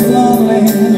is lonely.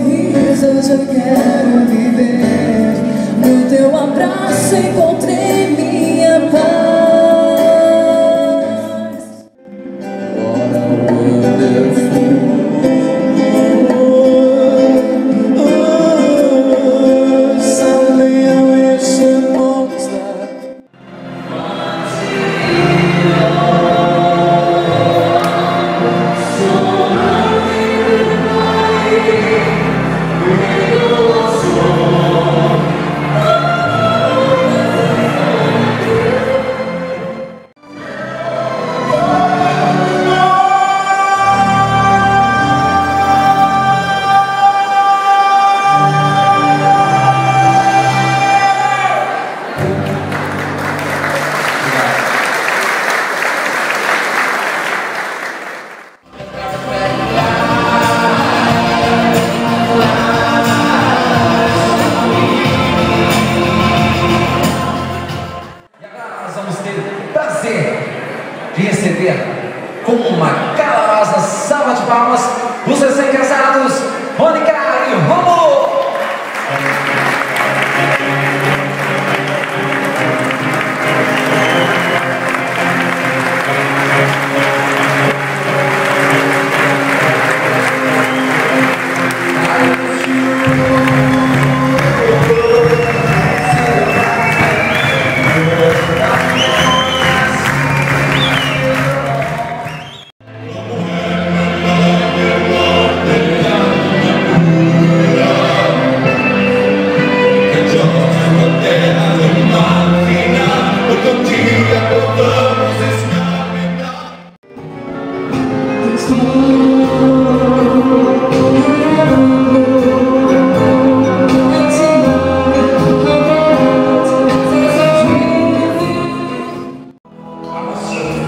sorrisas eu quero viver No teu abraço encontrar receber com uma calorosa salva de palmas os recém-casados Rônica e Romulo.